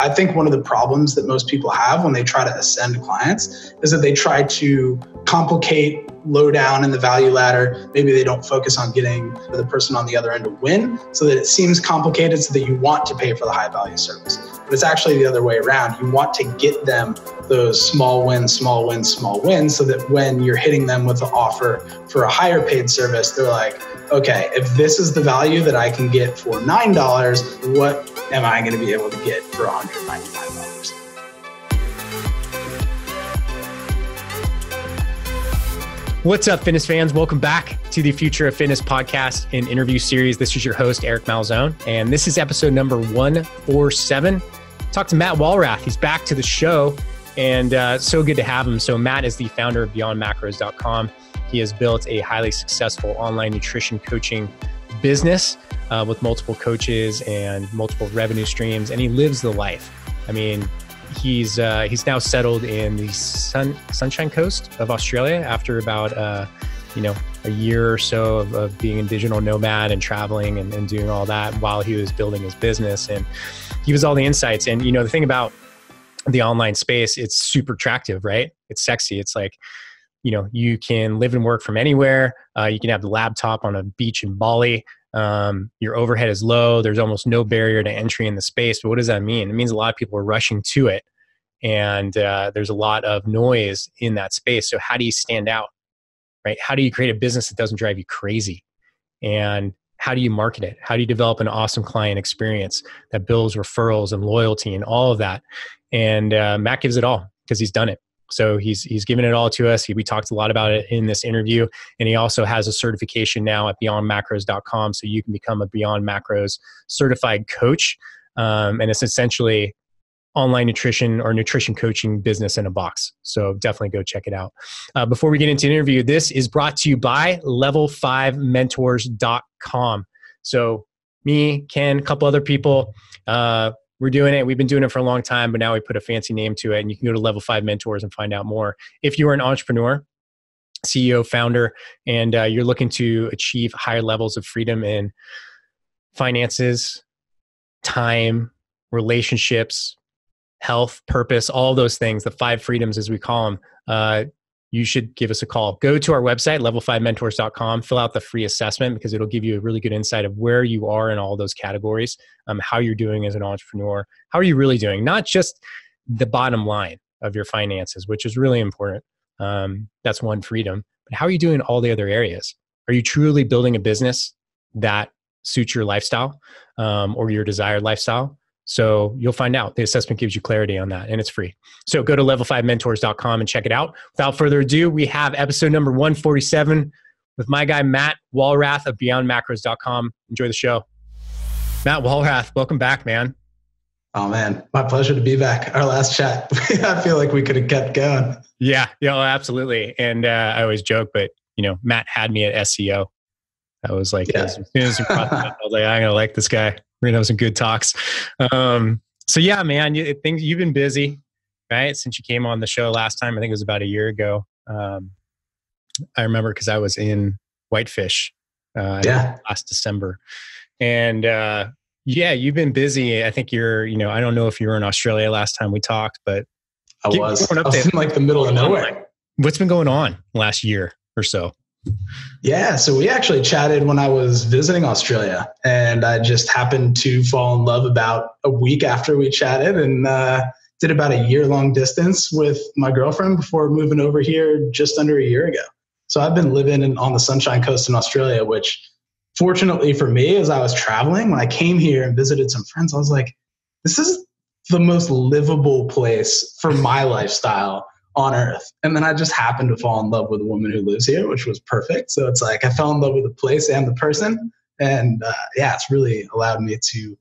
I think one of the problems that most people have when they try to ascend clients is that they try to complicate low down in the value ladder. Maybe they don't focus on getting the person on the other end to win so that it seems complicated so that you want to pay for the high value service. But it's actually the other way around. You want to get them those small wins, small wins, small wins so that when you're hitting them with the offer for a higher paid service, they're like, okay, if this is the value that I can get for $9, what am I going to be able to get for $195? What's up, fitness fans? Welcome back to the Future of Fitness podcast and interview series. This is your host, Eric Malzone, and this is episode number 147. Talk to Matt Walrath. He's back to the show, and uh, so good to have him. So, Matt is the founder of BeyondMacros.com. He has built a highly successful online nutrition coaching business uh, with multiple coaches and multiple revenue streams, and he lives the life. I mean, he's uh, he's now settled in the sun, Sunshine Coast of Australia after about uh, you know a year or so of, of, being a digital nomad and traveling and, and doing all that while he was building his business and was all the insights. And you know the thing about the online space it's super attractive right? It's sexy. It's like you know you can live and work from anywhere. Uh, you can have the laptop on a beach in bali. Um, your overhead is low. There's almost no barrier to entry in the space. But what does that mean? It means a lot of people are rushing to it. And uh, there's a lot of noise in that space. So how do you stand out right? How do you create a business that doesn't drive you crazy? And how do you market it? How do you develop an awesome client experience that builds referrals and loyalty and all of that? And uh, matt gives it all because he's done it. So he's he's given it all to us. He, we talked a lot about it in this interview, and he also has a certification now at BeyondMacros.com, so you can become a Beyond Macros certified coach, um, and it's essentially online nutrition or nutrition coaching business in a box. So definitely go check it out. Uh, before we get into interview, this is brought to you by Level5Mentors.com. So me, Ken, a couple other people. Uh, we're doing it. We've been doing it for a long time, but now we put a fancy name to it. And you can go to Level 5 Mentors and find out more. If you're an entrepreneur, CEO, founder, and uh, you're looking to achieve higher levels of freedom in finances, time, relationships, health, purpose, all those things, the five freedoms as we call them, uh, you should give us a call. Go to our website, level5mentors.com, fill out the free assessment because it'll give you a really good insight of where you are in all those categories, um, how you're doing as an entrepreneur, how are you really doing, not just the bottom line of your finances, which is really important. Um, that's one freedom. But how are you doing in all the other areas? Are you truly building a business that suits your lifestyle um, or your desired lifestyle? So you'll find out. The assessment gives you clarity on that and it's free. So go to level5mentors.com and check it out. Without further ado, we have episode number 147 with my guy Matt Walrath of beyondmacros.com. Enjoy the show. Matt Walrath, welcome back, man. Oh man, my pleasure to be back. Our last chat, I feel like we could have kept going. Yeah, yeah, oh, absolutely. And uh, I always joke, but you know, Matt had me at SEO. I was like, yeah. as soon as we crossed I was like, I'm gonna like this guy. We're gonna have some good talks. Um, so yeah, man, you, things you've been busy, right? Since you came on the show last time, I think it was about a year ago. Um, I remember because I was in Whitefish, uh, yeah, last December, and uh, yeah, you've been busy. I think you're, you know, I don't know if you were in Australia last time we talked, but I was. I was in like the middle of nowhere. What's been going on last year or so? Yeah, so we actually chatted when I was visiting Australia, and I just happened to fall in love about a week after we chatted, and uh, did about a year long distance with my girlfriend before moving over here just under a year ago. So I've been living in, on the Sunshine Coast in Australia, which fortunately for me, as I was traveling, when I came here and visited some friends, I was like, this is the most livable place for my lifestyle on earth. And then I just happened to fall in love with a woman who lives here, which was perfect. So it's like I fell in love with the place and the person. And uh, yeah, it's really allowed me to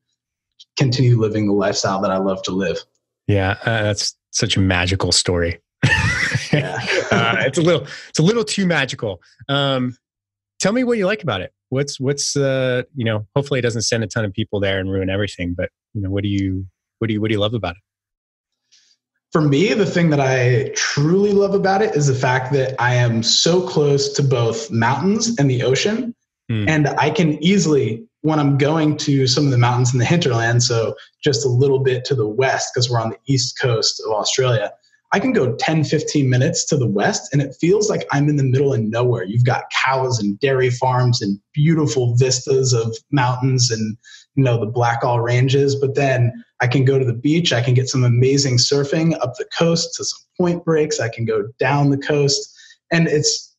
continue living the lifestyle that I love to live. Yeah, uh, that's such a magical story. yeah. uh, it's a little, it's a little too magical. Um, tell me what you like about it. What's, what's, uh, you know, hopefully it doesn't send a ton of people there and ruin everything. But you know, what do you, what do you, what do you love about it? For me, the thing that I truly love about it is the fact that I am so close to both mountains and the ocean Mm. And I can easily, when I'm going to some of the mountains in the hinterland, so just a little bit to the west, because we're on the east coast of Australia, I can go 10, 15 minutes to the west and it feels like I'm in the middle of nowhere. You've got cows and dairy farms and beautiful vistas of mountains and you know the Blackall Ranges, but then I can go to the beach, I can get some amazing surfing up the coast to some point breaks, I can go down the coast and it's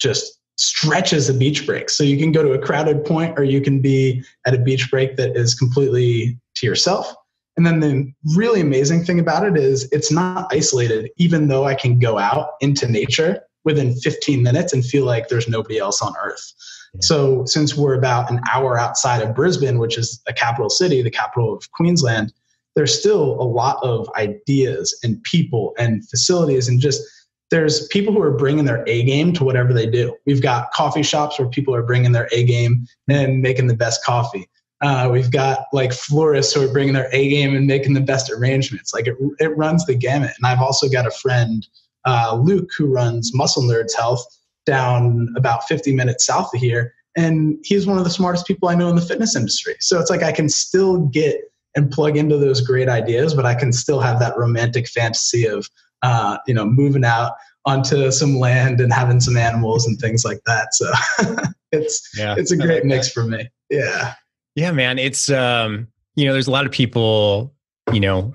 just stretches a beach break. So you can go to a crowded point or you can be at a beach break that is completely to yourself. And then the really amazing thing about it is it's not isolated, even though I can go out into nature within 15 minutes and feel like there's nobody else on earth. So, since we're about an hour outside of Brisbane, which is a capital city, the capital of Queensland, there's still a lot of ideas and people and facilities and just there's people who are bringing their A game to whatever they do. We've got coffee shops where people are bringing their A game and making the best coffee. Uh, we've got like florists who are bringing their A game and making the best arrangements. Like it, it runs the gamut. And I've also got a friend, uh, Luke, who runs Muscle Nerds Health down about 50 minutes south of here. And he's one of the smartest people I know in the fitness industry. So it's like I can still get and plug into those great ideas, but I can still have that romantic fantasy of, uh, you know, moving out onto some land and having some animals and things like that. So it's yeah, it's a great like mix that. for me. Yeah. Yeah, man. It's um, you know, there's a lot of people, you know,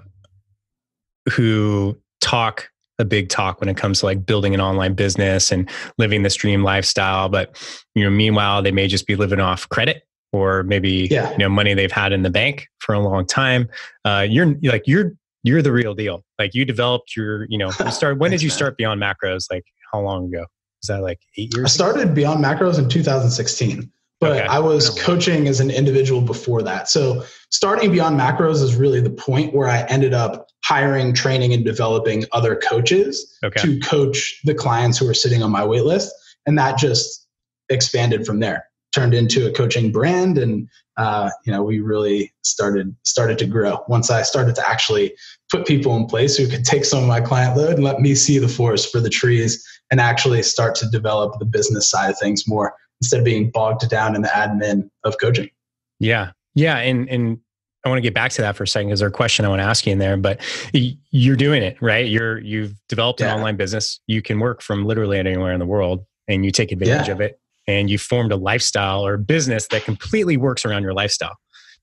who talk a big talk when it comes to like building an online business and living this dream lifestyle. But you know, meanwhile, they may just be living off credit or maybe yeah. you know money they've had in the bank for a long time. Uh, you're like you're you're the real deal. Like you developed your you know you start. when did you start Beyond Macros? Like how long ago? Is that like eight years? I started ago? Beyond Macros in 2016 but okay. I was coaching as an individual before that. So starting beyond macros is really the point where I ended up hiring, training, and developing other coaches okay. to coach the clients who were sitting on my wait list. And that just expanded from there, turned into a coaching brand. And uh, you know, we really started started to grow once I started to actually put people in place who could take some of my client load and let me see the forest for the trees and actually start to develop the business side of things more instead of being bogged down in the admin of coaching. Yeah. Yeah. And, and I want to get back to that for a second because there's a question I want to ask you in there, but you're doing it, right? You're, you've developed an yeah. online business. You can work from literally anywhere in the world and you take advantage yeah. of it and you formed a lifestyle or business that completely works around your lifestyle.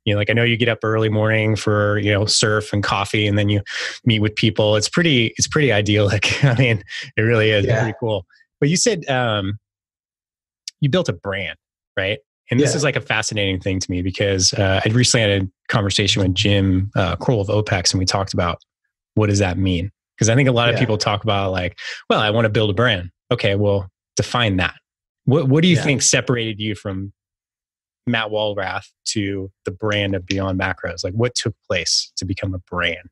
You know, like I know you get up early morning for, you know, surf and coffee and then you meet with people. It's pretty, it's pretty idyllic. I mean, it really is yeah. pretty cool. But you said, um, you built a brand, right? And this yeah. is like a fascinating thing to me because uh, I recently had a conversation with Jim uh, Crowell of OPEX, and we talked about what does that mean? Because I think a lot of people talk about like, well, I want to build a brand. Okay, well, define that. What What do you yeah. think separated you from Matt Walrath to the brand of Beyond Macros? Like, what took place to become a brand?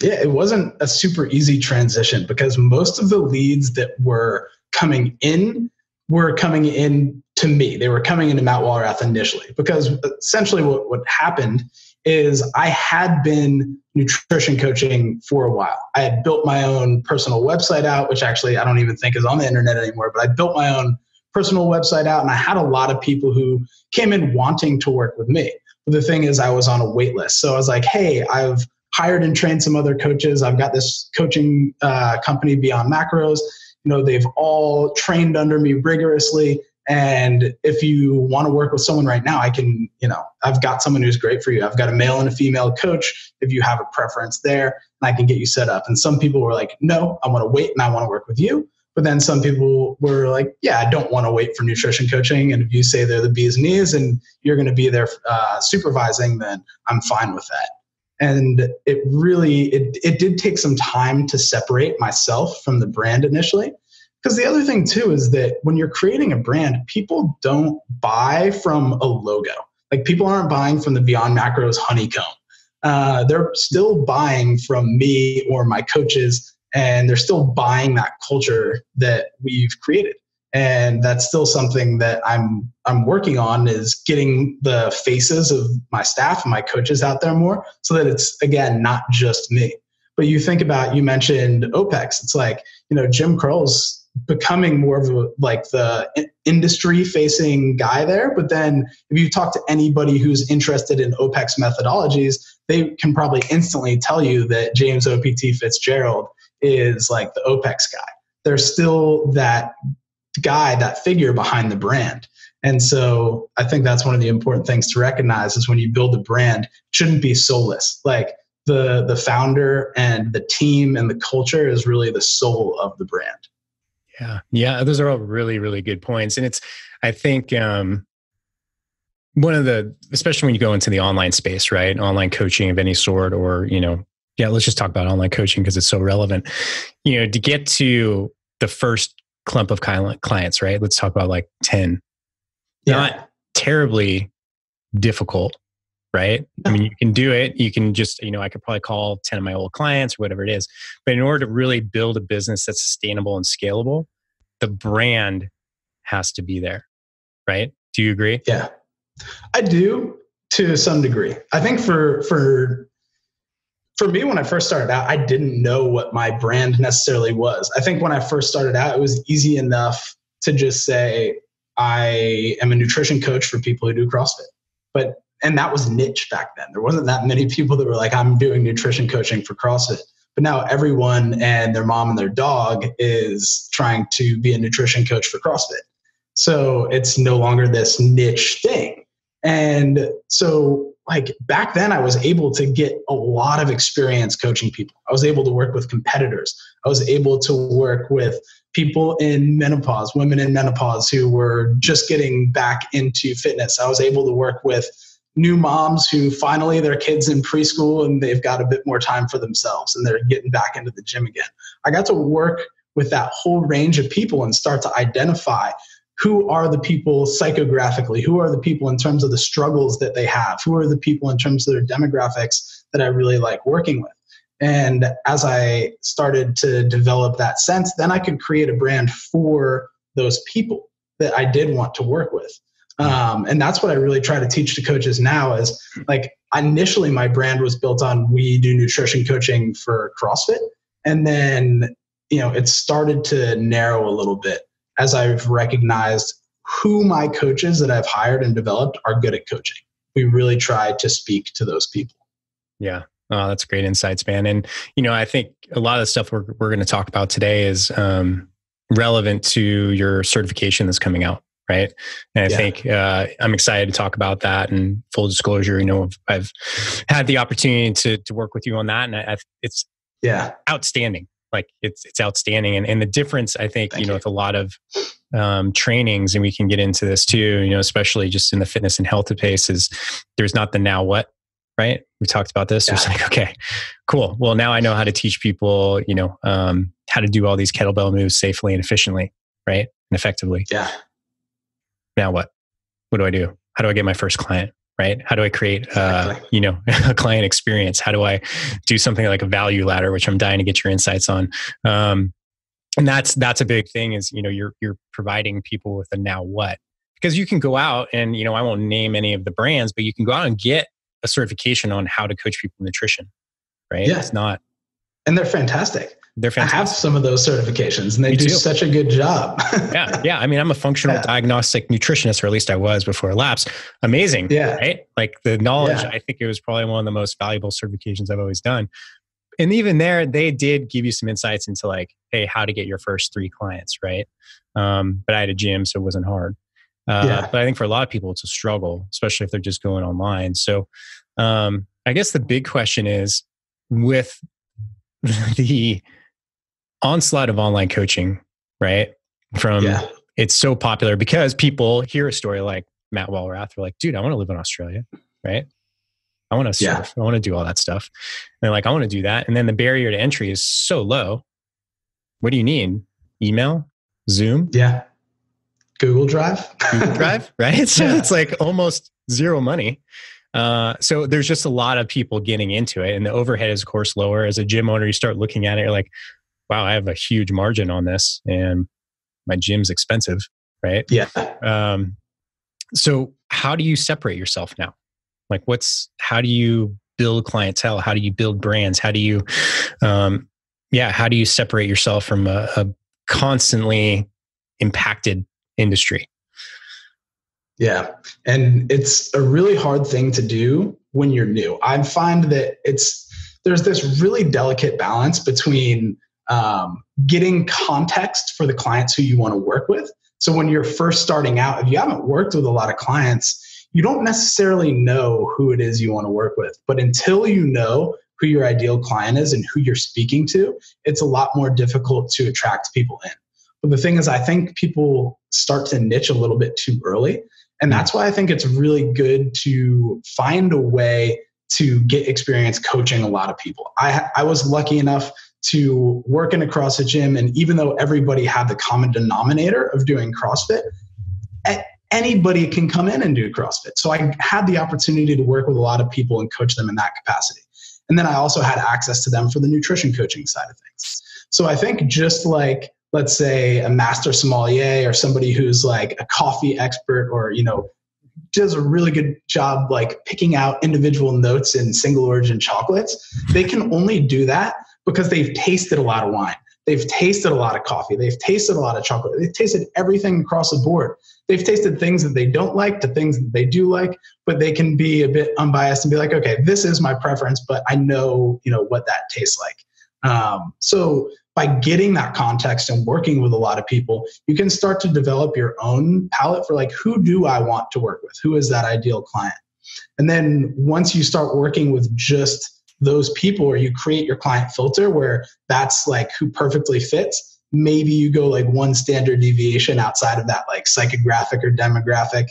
Yeah, it wasn't a super easy transition because most of the leads that were coming in were coming in to me. They were coming into Matt Walrath initially because essentially what, what happened is I had been nutrition coaching for a while. I had built my own personal website out, which actually I don't even think is on the internet anymore, but I built my own personal website out and I had a lot of people who came in wanting to work with me. But the thing is I was on a wait list. So I was like, hey, I've hired and trained some other coaches. I've got this coaching uh, company beyond macros you know they've all trained under me rigorously and if you want to work with someone right now i can you know i've got someone who's great for you i've got a male and a female coach if you have a preference there and i can get you set up and some people were like no i want to wait and i want to work with you but then some people were like yeah i don't want to wait for nutrition coaching. And if you say they're the bee's knees and you're going to be there uh, supervising then i'm fine with that. And it really it, it did take some time to separate myself from the brand initially. Because the other thing too is that when you're creating a brand people don't buy from a logo. Like people aren't buying from the beyond macros honeycomb. Uh, they're still buying from me or my coaches and they're still buying that culture that we've created. And that's still something that i'm i'm working on is getting the faces of my staff and my coaches out there more so that it's again not just me. But you think about you mentioned opex. It's like you know jim Crowell's becoming more of a, like the industry facing guy there. But then if you talk to anybody who's interested in OPEX methodologies, they can probably instantly tell you that James OPT Fitzgerald is like the OPEX guy. There's still that guy, that figure behind the brand. And so I think that's one of the important things to recognize is when you build a brand, shouldn't be soulless. Like the the founder and the team and the culture is really the soul of the brand. Yeah. Yeah, those are all really really good points and it's I think um one of the especially when you go into the online space, right? Online coaching of any sort or, you know, yeah, let's just talk about online coaching because it's so relevant. You know, to get to the first clump of clients, right? Let's talk about like 10 yeah. not terribly difficult, right? I mean, you can do it. You can just, you know, I could probably call 10 of my old clients or whatever it is. But in order to really build a business that's sustainable and scalable, the brand has to be there, right? Do you agree? Yeah. I do to some degree. I think for for for me when I first started out, I didn't know what my brand necessarily was. I think when I first started out, it was easy enough to just say, I am a nutrition coach for people who do CrossFit. But and that was niche back then. There wasn't that many people that were like, I'm doing nutrition coaching for CrossFit. But now everyone and their mom and their dog is trying to be a nutrition coach for CrossFit. So it's no longer this niche thing. And so, like back then, I was able to get a lot of experience coaching people. I was able to work with competitors. I was able to work with people in menopause, women in menopause who were just getting back into fitness. I was able to work with new moms who finally their kids in preschool and they've got a bit more time for themselves and they're getting back into the gym again. I got to work with that whole range of people and start to identify who are the people psychographically, who are the people in terms of the struggles that they have, who are the people in terms of their demographics that I really like working with. And as I started to develop that sense, then I could create a brand for those people that I did want to work with. Um, and that's what I really try to teach to coaches now is like initially my brand was built on we do nutrition coaching for CrossFit. And then, you know, it started to narrow a little bit as I've recognized who my coaches that I've hired and developed are good at coaching. We really try to speak to those people. Yeah. Oh, that's great insights, man. And you know, I think a lot of the stuff we're we're going to talk about today is um, relevant to your certification that's coming out, right? And I yeah. think uh, I'm excited to talk about that. And full disclosure, you know, I've, I've had the opportunity to to work with you on that, and I, it's yeah outstanding. Like it's it's outstanding, and and the difference I think Thank you know you. with a lot of um, trainings, and we can get into this too. You know, especially just in the fitness and health space, is there's not the now what right? We talked about this. Yeah. It's like, okay, cool. Well, now I know how to teach people, you know, um, how to do all these kettlebell moves safely and efficiently, right? And effectively. Yeah. Now what? What do I do? How do I get my first client? Right? How do I create, uh, you know, a client experience? How do I do something like a value ladder, which I'm dying to get your insights on? Um, and that's that's a big thing. Is you know you're you're providing people with a now what because you can go out and you know I won't name any of the brands, but you can go out and get a certification on how to coach people nutrition, right? Yeah. It's not. And they're fantastic. They're fantastic. I have some of those certifications and they Me do too. such a good job. yeah. Yeah. I mean, I'm a functional yeah. diagnostic nutritionist, or at least I was before lapse. Amazing. Yeah. Right. Like the knowledge, yeah. I think it was probably one of the most valuable certifications I've always done. And even there, they did give you some insights into like, hey, how to get your first three clients, right? Um, but I had a gym, so it wasn't hard. Uh, yeah. But I think for a lot of people, it's a struggle, especially if they're just going online. So um, I guess the big question is with the onslaught of online coaching, right? From yeah. it's so popular because people hear a story like Matt Walrath, they're like, dude, I want to live in Australia, right? I want to surf. Yeah. I want to do all that stuff. And they're like, I want to do that. And then the barrier to entry is so low. What do you need? Email? Zoom? Yeah. Google Drive. Google Drive, right? So yeah. it's like almost zero money. Uh, so there's just a lot of people getting into it, and the overhead is, of course, lower. As a gym owner, you start looking at it, you're like, "Wow, I have a huge margin on this, and my gym's expensive, right?" Yeah. Um, so how do you separate yourself now? Like, what's how do you build clientele? How do you build brands? How do you, um, yeah, how do you separate yourself from a, a constantly impacted industry. Yeah. And it's a really hard thing to do when you're new. I find that it's, there's this really delicate balance between um, getting context for the clients who you want to work with. So when you're first starting out, if you haven't worked with a lot of clients, you don't necessarily know who it is you want to work with. But until you know who your ideal client is and who you're speaking to, it's a lot more difficult to attract people in. But the thing is, I think people start to niche a little bit too early. And that's why I think it's really good to find a way to get experience coaching a lot of people. I, I was lucky enough to work in a CrossFit gym. And even though everybody had the common denominator of doing CrossFit, anybody can come in and do CrossFit. So I had the opportunity to work with a lot of people and coach them in that capacity. And then I also had access to them for the nutrition coaching side of things. So I think just like let's say a master sommelier or somebody who's like a coffee expert or you know does a really good job like picking out individual notes in single origin chocolates they can only do that because they've tasted a lot of wine. They've tasted a lot of coffee. They've tasted a lot of chocolate. They've tasted everything across the board. They've tasted things that they don't like to things that they do like but they can be a bit unbiased and be like okay this is my preference but i know you know what that tastes like. Um, so by getting that context and working with a lot of people, you can start to develop your own palate for like, who do I want to work with? Who is that ideal client? And then once you start working with just those people, or you create your client filter where that's like who perfectly fits, maybe you go like one standard deviation outside of that, like psychographic or demographic.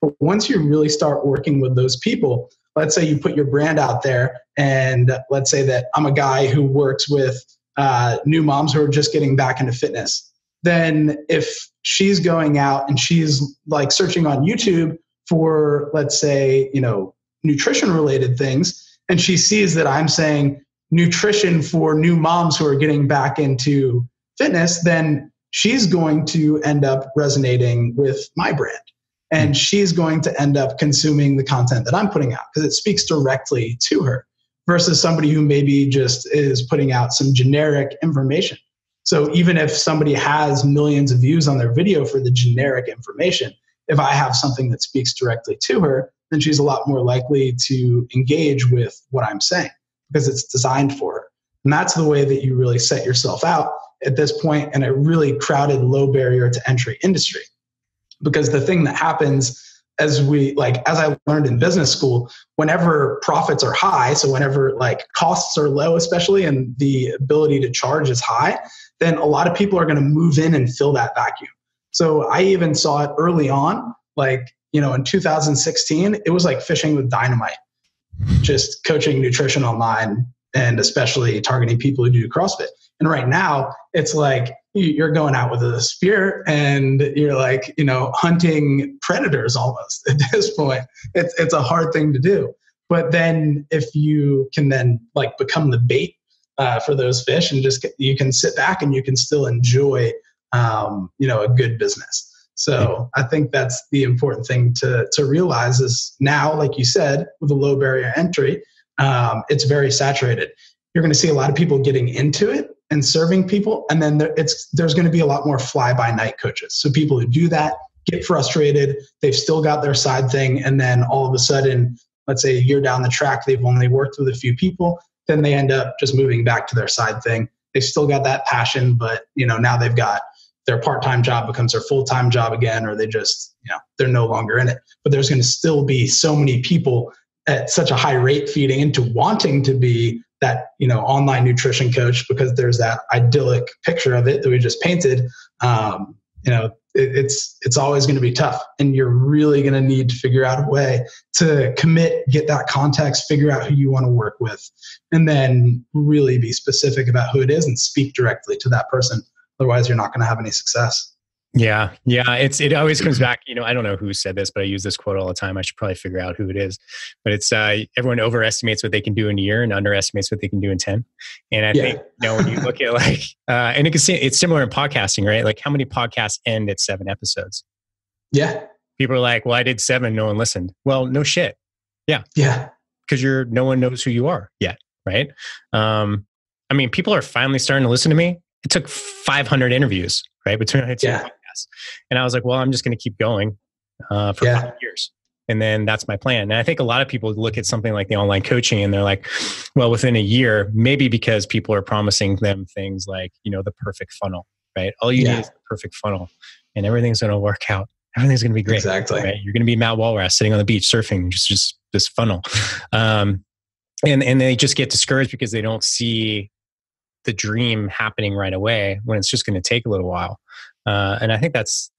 But once you really start working with those people, let's say you put your brand out there, and let's say that I'm a guy who works with uh, new moms who are just getting back into fitness, then if she's going out and she's like searching on YouTube for, let's say, you know, nutrition related things, and she sees that I'm saying nutrition for new moms who are getting back into fitness, then she's going to end up resonating with my brand. And she's going to end up consuming the content that I'm putting out because it speaks directly to her versus somebody who maybe just is putting out some generic information. So even if somebody has millions of views on their video for the generic information, if I have something that speaks directly to her, then she's a lot more likely to engage with what I'm saying because it's designed for her. And that's the way that you really set yourself out at this point in a really crowded, low barrier to entry industry. Because the thing that happens as we like as i learned in business school whenever profits are high so whenever like costs are low especially and the ability to charge is high then a lot of people are going to move in and fill that vacuum. So i even saw it early on like you know in 2016 it was like fishing with dynamite. Just coaching nutrition online and especially targeting people who do crossfit. And right now it's like you're going out with a spear and you're like, you know, hunting predators almost at this point. It's, it's a hard thing to do. But then if you can then like become the bait uh, for those fish and just get, you can sit back and you can still enjoy, um, you know, a good business. So I think that's the important thing to, to realize is now, like you said, with a low barrier entry, um, it's very saturated. You're going to see a lot of people getting into it and serving people. And then there, it's, there's going to be a lot more fly by night coaches. So people who do that get frustrated. They've still got their side thing. And then all of a sudden, let's say a year down the track, they've only worked with a few people. Then they end up just moving back to their side thing. They've still got that passion, but you know, now they've got their part-time job becomes their full-time job again, or they just, you know, they're no longer in it. But there's going to still be so many people at such a high rate feeding into wanting to be that you know online nutrition coach because there's that idyllic picture of it that we just painted um, you know it, it's it's always going to be tough. And you're really going to need to figure out a way to commit get that context figure out who you want to work with and then really be specific about who it is and speak directly to that person. Otherwise you're not going to have any success yeah, yeah. It's it always comes back. You know, I don't know who said this, but I use this quote all the time. I should probably figure out who it is. But it's uh, everyone overestimates what they can do in a year and underestimates what they can do in ten. And I yeah. think you know when you look at like, uh, and it can see it's similar in podcasting, right? Like how many podcasts end at seven episodes? Yeah. People are like, "Well, I did seven, no one listened." Well, no shit. Yeah. Yeah. Because you're no one knows who you are yet, right? Um, I mean, people are finally starting to listen to me it took 500 interviews, right? Between yeah. And I was like, well, I'm just going to keep going uh, for yeah. five years. And then that's my plan. And I think a lot of people look at something like the online coaching and they're like, well, within a year, maybe because people are promising them things like, you know, the perfect funnel, right? All you yeah. need is the perfect funnel and everything's going to work out. Everything's going to be great. Exactly. Right? You're going to be Matt Walrath sitting on the beach surfing, just, just this funnel. Um, and, and they just get discouraged because they don't see the dream happening right away when it's just going to take a little while. Uh, and I think that's,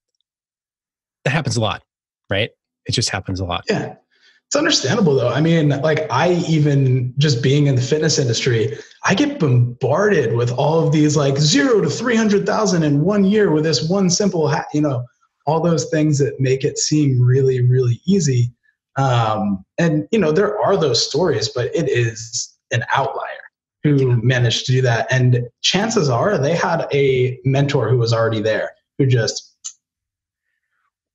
that happens a lot, right? It just happens a lot. Yeah. It's understandable though. I mean, like I even just being in the fitness industry, I get bombarded with all of these like zero to 300,000 in one year with this one simple, ha- you know, all those things that make it seem really, really easy. Um, and, you know, there are those stories, but it is an outlier who managed to do that. And chances are they had a mentor who was already there who just.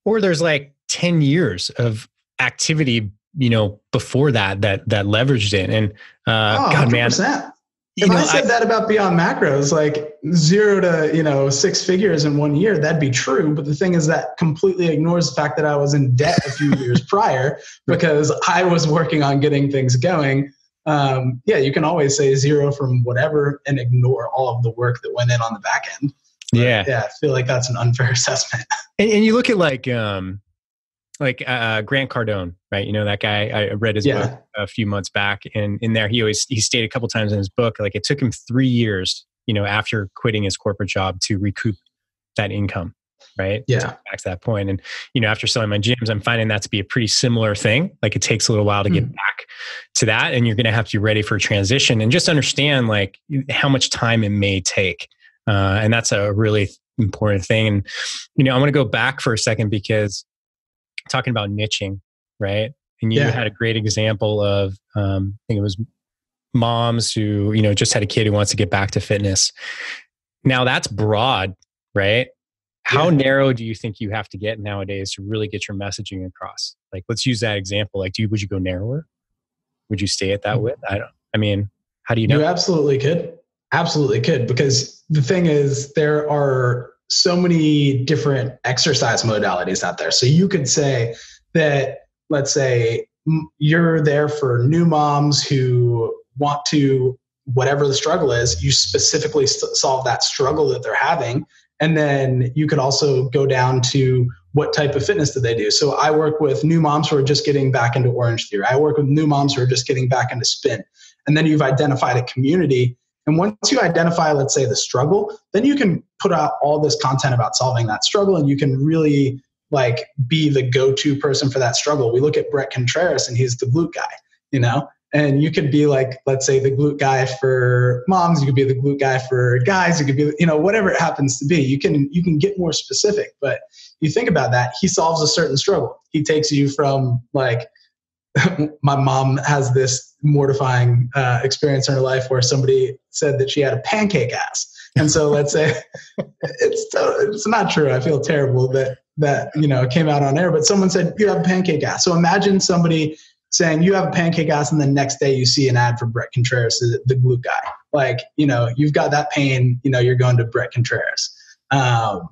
Or there's like 10 years of activity you know before that that that leveraged it and uh oh, god 100%. man if know, I said I, that about Beyond Macros, like zero to you know six figures in one year, that'd be true. But the thing is that completely ignores the fact that I was in debt a few years prior because I was working on getting things going. Um, yeah, you can always say zero from whatever and ignore all of the work that went in on the back end. But yeah, yeah, I feel like that's an unfair assessment. and, and you look at like um, like uh, uh, Grant Cardone, right? You know that guy. I read his yeah. book a few months back, and in there he always he stated a couple times in his book like it took him three years, you know, after quitting his corporate job to recoup that income, right? Yeah, back to that point, and you know, after selling my gyms, I'm finding that to be a pretty similar thing. Like it takes a little while to get mm. back to that, and you're going to have to be ready for a transition and just understand like how much time it may take, uh, and that's a really important thing. And you know, I want to go back for a second because talking about niching, right? And you yeah. had a great example of, um, I think it was moms who, you know, just had a kid who wants to get back to fitness. Now that's broad, right? How yeah. narrow do you think you have to get nowadays to really get your messaging across? Like, let's use that example. Like, do you, would you go narrower? Would you stay at that mm-hmm. width? I don't, I mean, how do you know? You absolutely could. Absolutely could. Because the thing is, there are so many different exercise modalities out there. So you could say that, let's say, you're there for new moms who want to, whatever the struggle is, you specifically solve that struggle that they're having. And then you could also go down to what type of fitness do they do. So I work with new moms who are just getting back into Orange Theory. I work with new moms who are just getting back into spin. And then you've identified a community and once you identify, let's say, the struggle, then you can put out all this content about solving that struggle and you can really like be the go-to person for that struggle. We look at Bret Contreras and he's the glute guy, you know? And you could be like, let's say the glute guy for moms, you could be the glute guy for guys, you could be, you know, whatever it happens to be. You can you can get more specific, but you think about that, he solves a certain struggle. He takes you from like my mom has this mortifying uh, experience in her life where somebody said that she had a pancake ass. And so let's say it's it's not true. I feel terrible that that you know came out on air, but someone said you have a pancake ass. So imagine somebody saying you have a pancake ass, and the next day you see an ad for Bret Contreras, the glute guy. Like you know you've got that pain. You know you're going to Bret Contreras. Um,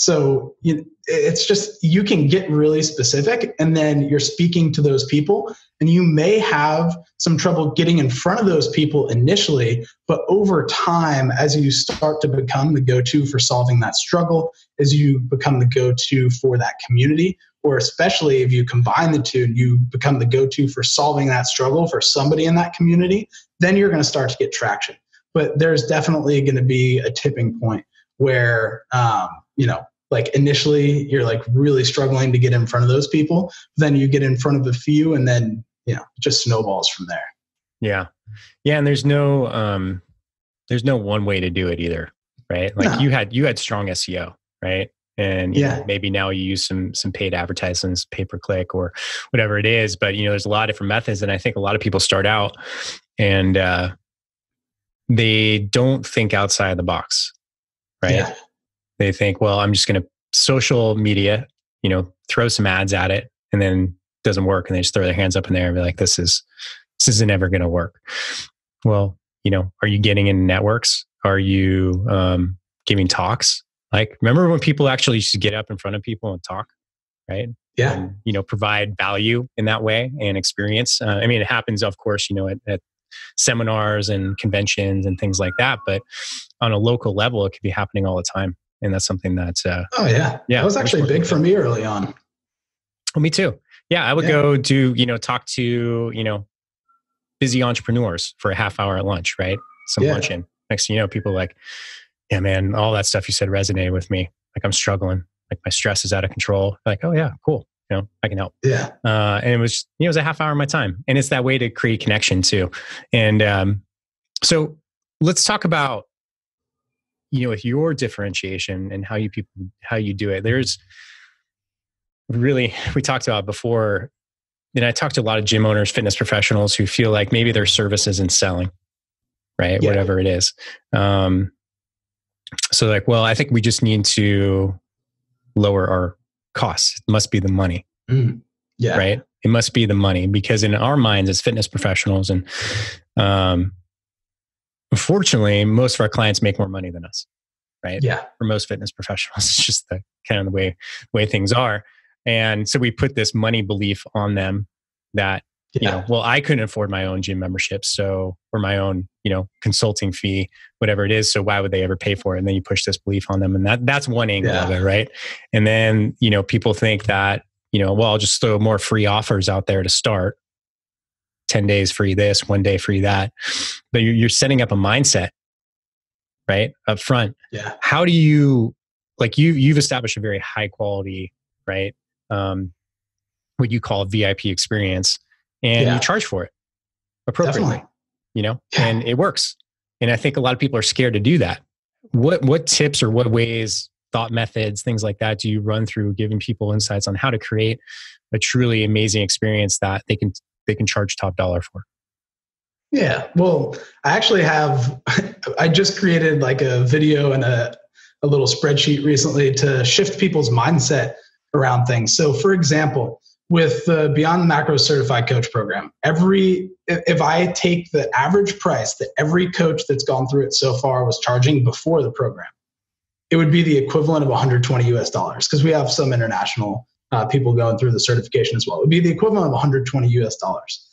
so you, it's just you can get really specific and then you're speaking to those people and you may have some trouble getting in front of those people initially but over time as you start to become the go-to for solving that struggle as you become the go-to for that community or especially if you combine the two you become the go-to for solving that struggle for somebody in that community then you're going to start to get traction. But there's definitely going to be a tipping point where um, you know like initially you're like really struggling to get in front of those people then you get in front of a few and then you know just snowballs from there. Yeah. Yeah and there's no um there's no one way to do it either right? Like no. you had you had strong seo right and yeah know, maybe now you use some some paid advertisements pay per click or whatever it is but you know there's a lot of different methods and i think a lot of people start out and uh they don't think outside of the box right yeah. They think, well, I'm just going to social media, you know, throw some ads at it and then it doesn't work. And they just throw their hands up in there and be like, this is, this isn't ever going to work. Well, you know, are you getting in networks? Are you um, giving talks? Like, remember when people actually used to get up in front of people and talk, right? Yeah. And, you know, provide value in that way and experience. Uh, I mean, it happens, of course, you know, at, at seminars and conventions and things like that. But on a local level, it could be happening all the time. And that's something that's, uh, oh, yeah. Yeah. That was actually big for me early on. Oh, me too. Yeah. I would yeah. go do, you know, talk to, you know, busy entrepreneurs for a half hour at lunch, right? Some yeah. luncheon. Next thing you know, people like, yeah, man, all that stuff you said resonated with me. Like I'm struggling. Like my stress is out of control. Like, oh yeah, cool. You know, I can help. Yeah. Uh, and it was, you know, it was a half hour of my time. And it's that way to create connection too. And um, so let's talk about, you know, with your differentiation and how you people, how you do it. There's really, we talked about before, and I talked to a lot of gym owners, fitness professionals who feel like maybe their service isn't selling, right? Yeah. Whatever it is. Um, so like, well, I think we just need to lower our costs. It must be the money. Mm. Yeah. Right. It must be the money because in our minds as fitness professionals and um unfortunately most of our clients make more money than us. Right. Yeah. For most fitness professionals. It's just the kind of the way way things are. And so we put this money belief on them that yeah. you know well i couldn't afford my own gym membership so or my own you know consulting fee whatever it is so why would they ever pay for it? And then you push this belief on them and that that's one angle yeah. of it right? And then you know people think that you know well i'll just throw more free offers out there to start. 10 days free this one day free that. But you're, you're setting up a mindset right up front. Yeah. How do you like you you've established a very high quality right um what you call vip experience and yeah. you charge for it appropriately Definitely. you know yeah. and it works and i think a lot of people are scared to do that what what tips or what ways thought methods things like that do you run through giving people insights on how to create a truly amazing experience that they can they can charge top dollar for yeah well i actually have i just created like a video and a, a little spreadsheet recently to shift people's mindset around things so for example with the Beyond Macro Certified Coach program. Every if I take the average price that every coach that's gone through it so far was charging before the program, it would be the equivalent of 120 US dollars because we have some international uh, people going through the certification as well. It would be the equivalent of 120 US dollars.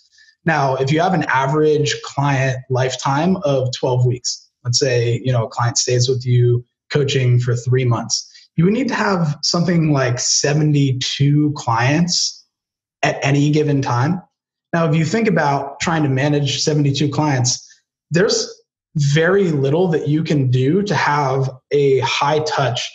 Now, if you have an average client lifetime of 12 weeks, let's say you know a client stays with you coaching for three months, you would need to have something like 72 clients at any given time. Now, if you think about trying to manage 72 clients, there's very little that you can do to have a high touch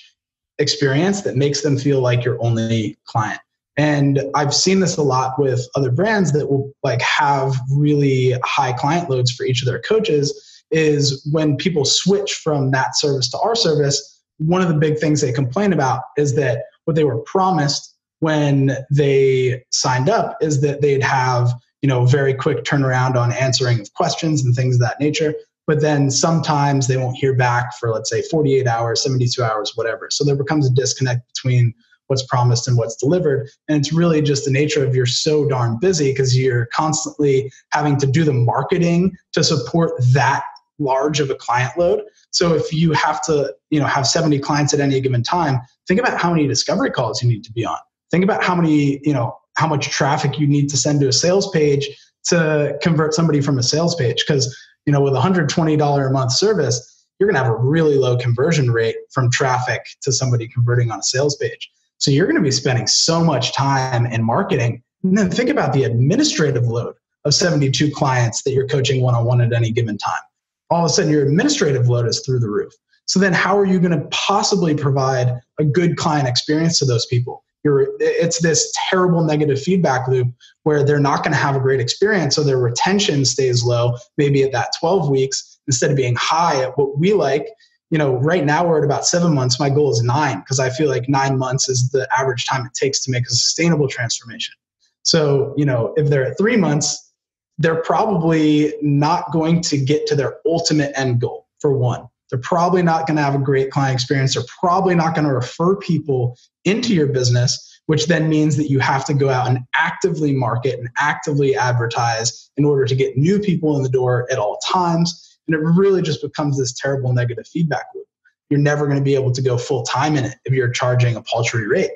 experience that makes them feel like your only client. And I've seen this a lot with other brands that will like have really high client loads for each of their coaches is when people switch from that service to our service, one of the big things they complain about is that what they were promised when they signed up is that they'd have you know very quick turnaround on answering of questions and things of that nature. But then sometimes they won't hear back for let's say 48 hours 72 hours whatever. So there becomes a disconnect between what's promised and what's delivered. And it's really just the nature of you're so darn busy because you're constantly having to do the marketing to support that large of a client load. So if you have to you know have 70 clients at any given time think about how many discovery calls you need to be on think about how many you know how much traffic you need to send to a sales page to convert somebody from a sales page. Because you know with a $120 a month service you're going to have a really low conversion rate from traffic to somebody converting on a sales page. So you're going to be spending so much time in marketing. And then think about the administrative load of 72 clients that you're coaching one-on-one at any given time. All of a sudden your administrative load is through the roof. So then how are you going to possibly provide a good client experience to those people you're it's this terrible negative feedback loop where they're not going to have a great experience so their retention stays low maybe at that 12 weeks instead of being high at what we like. You know right now we're at about seven months my goal is nine because i feel like nine months is the average time it takes to make a sustainable transformation. So you know if they're at three months they're probably not going to get to their ultimate end goal for one they're probably not going to have a great client experience. They're probably not going to refer people into your business, which then means that you have to go out and actively market and actively advertise in order to get new people in the door at all times. And it really just becomes this terrible negative feedback loop. You're never going to be able to go full time in it if you're charging a paltry rate.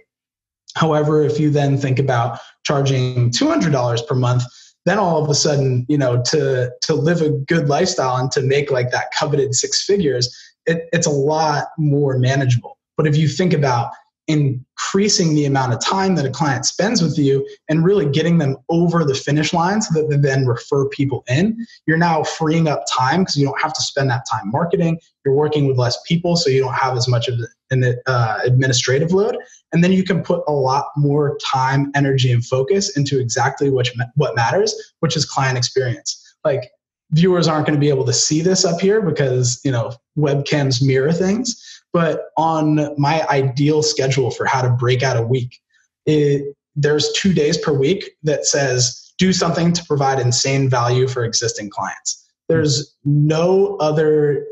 However, if you then think about charging $200 per month, then all of a sudden, you know, to to live a good lifestyle and to make like that coveted six figures, it, it's a lot more manageable. But if you think about increasing the amount of time that a client spends with you and really getting them over the finish line so that they then refer people in. You're now freeing up time because you don't have to spend that time marketing. You're working with less people, so you don't have as much of an uh, administrative load. And then you can put a lot more time, energy, and focus into exactly what, what matters, which is client experience. Like viewers aren't going to be able to see this up here because, you know, webcams mirror things but on my ideal schedule for how to break out a week, it, there's two days per week that says do something to provide insane value for existing clients. There's no other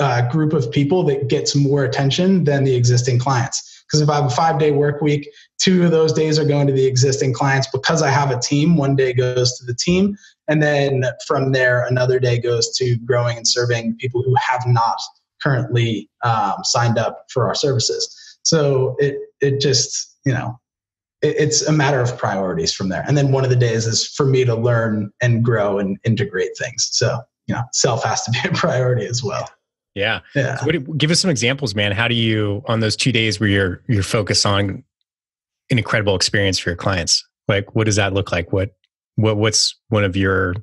uh, group of people that gets more attention than the existing clients. Because if I have a five day work week, two of those days are going to the existing clients. Because I have a team, one day goes to the team. And then from there, another day goes to growing and serving people who have not currently um, signed up for our services. So it it just you know it, it's a matter of priorities from there. And then one of the days is for me to learn and grow and integrate things. So you know self has to be a priority as well. Yeah. Yeah. So what, give us some examples, man. How do you on those two days where you're you're focused on an incredible experience for your clients? Like what does that look like? What what what's one of your